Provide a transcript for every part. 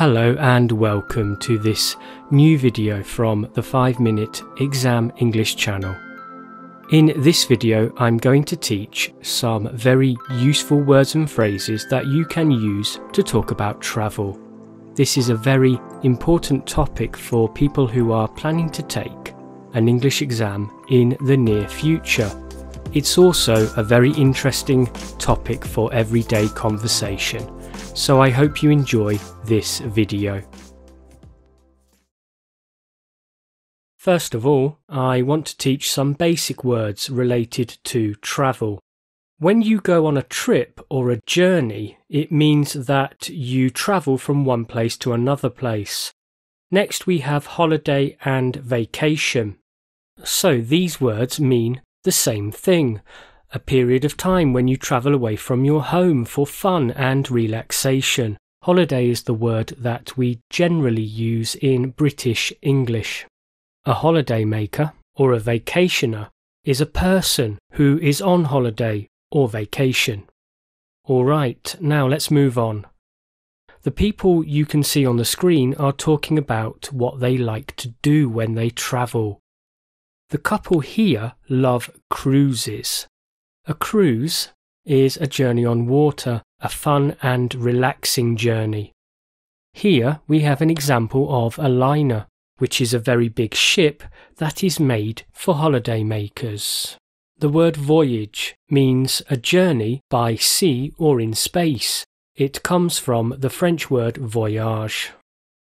Hello and welcome to this new video from the 5 Minute Exam English channel. In this video I'm going to teach some very useful words and phrases that you can use to talk about travel. This is a very important topic for people who are planning to take an English exam in the near future. It's also a very interesting topic for everyday conversation so I hope you enjoy this video. First of all, I want to teach some basic words related to travel. When you go on a trip or a journey, it means that you travel from one place to another place. Next, we have holiday and vacation. So these words mean the same thing a period of time when you travel away from your home for fun and relaxation. Holiday is the word that we generally use in British English. A holidaymaker or a vacationer is a person who is on holiday or vacation. Alright, now let's move on. The people you can see on the screen are talking about what they like to do when they travel. The couple here love cruises. A cruise is a journey on water, a fun and relaxing journey. Here we have an example of a liner, which is a very big ship that is made for holiday makers. The word voyage means a journey by sea or in space. It comes from the French word voyage.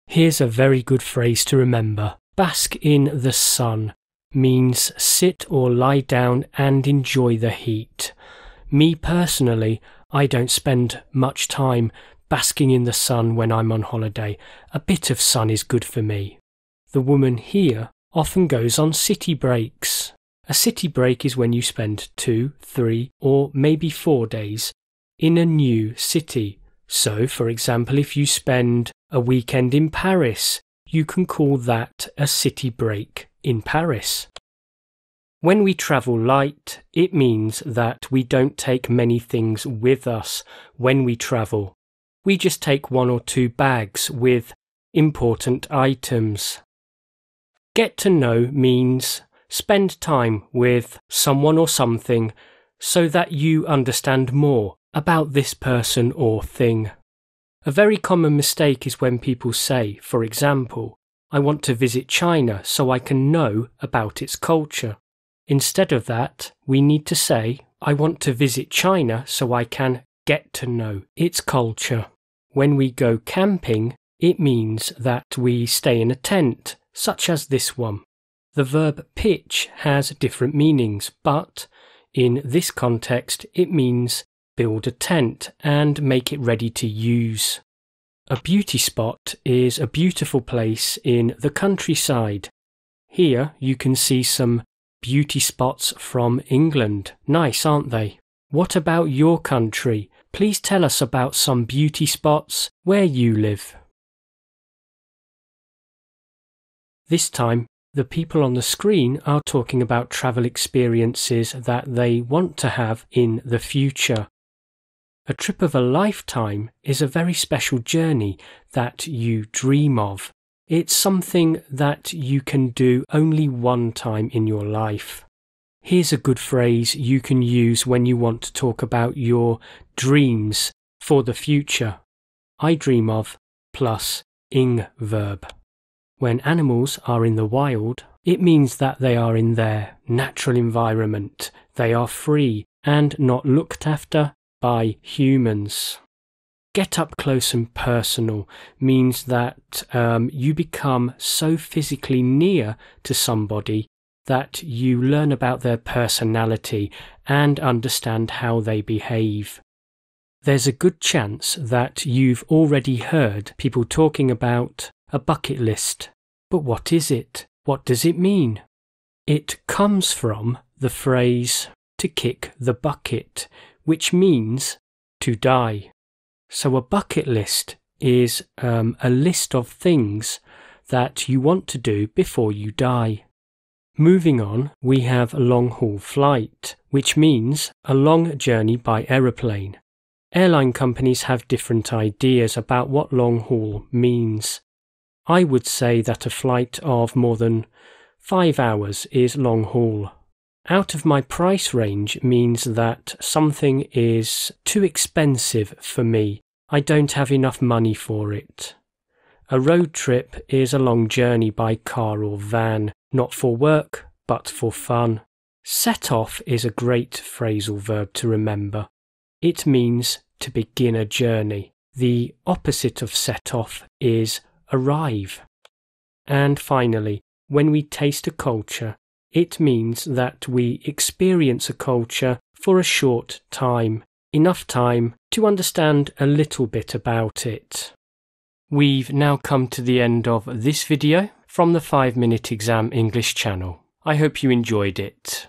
Here's a very good phrase to remember. Bask in the sun means sit or lie down and enjoy the heat. Me personally, I don't spend much time basking in the sun when I'm on holiday. A bit of sun is good for me. The woman here often goes on city breaks. A city break is when you spend two, three, or maybe four days in a new city. So, for example, if you spend a weekend in Paris, you can call that a city break in Paris. When we travel light, it means that we don't take many things with us when we travel. We just take one or two bags with important items. Get to know means spend time with someone or something so that you understand more about this person or thing. A very common mistake is when people say, for example, I want to visit China so I can know about its culture. Instead of that, we need to say, I want to visit China so I can get to know its culture. When we go camping, it means that we stay in a tent, such as this one. The verb pitch has different meanings, but in this context, it means build a tent and make it ready to use. A beauty spot is a beautiful place in the countryside. Here you can see some beauty spots from England. Nice, aren't they? What about your country? Please tell us about some beauty spots where you live. This time, the people on the screen are talking about travel experiences that they want to have in the future. A trip of a lifetime is a very special journey that you dream of. It's something that you can do only one time in your life. Here's a good phrase you can use when you want to talk about your dreams for the future. I dream of plus ing verb. When animals are in the wild, it means that they are in their natural environment. They are free and not looked after by humans. Get up close and personal means that um, you become so physically near to somebody that you learn about their personality and understand how they behave. There's a good chance that you've already heard people talking about a bucket list. But what is it? What does it mean? It comes from the phrase to kick the bucket, which means to die. So a bucket list is um, a list of things that you want to do before you die. Moving on, we have a long haul flight, which means a long journey by aeroplane. Airline companies have different ideas about what long haul means. I would say that a flight of more than five hours is long haul. Out of my price range means that something is too expensive for me. I don't have enough money for it. A road trip is a long journey by car or van, not for work, but for fun. Set off is a great phrasal verb to remember. It means to begin a journey. The opposite of set off is arrive. And finally, when we taste a culture, it means that we experience a culture for a short time, enough time to understand a little bit about it. We've now come to the end of this video from the 5 Minute Exam English channel. I hope you enjoyed it.